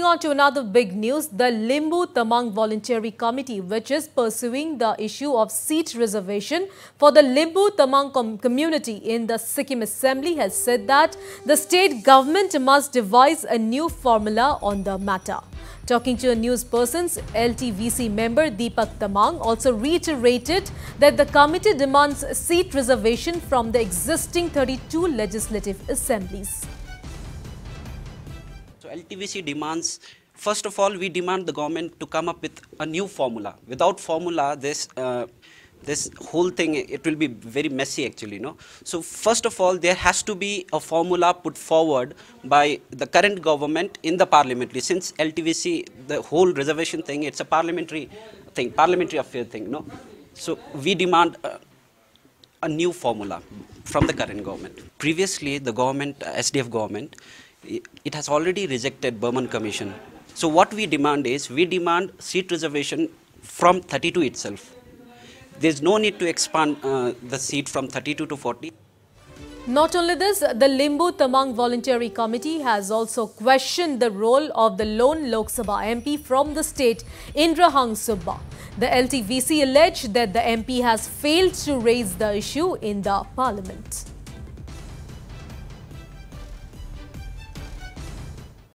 Moving on to another big news, the Limboo Tamang Voluntary Committee, which is pursuing the issue of seat reservation for the Limboo Tamang com community in the Sikkim Assembly, has said that the state government must devise a new formula on the matter. Talking to a news person's LTVC member Dipak Tamang also reiterated that the committee demands seat reservation from the existing 32 legislative assemblies. So LTVC demands, first of all, we demand the government to come up with a new formula. Without formula, this uh, this whole thing it will be very messy actually you know. So first of all there has to be a formula put forward by the current government in the parliamentary. Since ltvc the whole reservation thing it's a parliamentary thing parliamentary affair thing no so we demand uh, a new formula from the current government. Previously the government sdf government it has already rejected Burman commission so what we demand is we demand seat reservation from 32 itself there's no need to expand uh, the seat from 32 to 40. Not only this, the Limboo Tamang Voluntary Committee has also questioned the role of the lone Lok Sabha MP from the state, Indra Hang Subba. The LTVC alleged that the MP has failed to raise the issue in the parliament.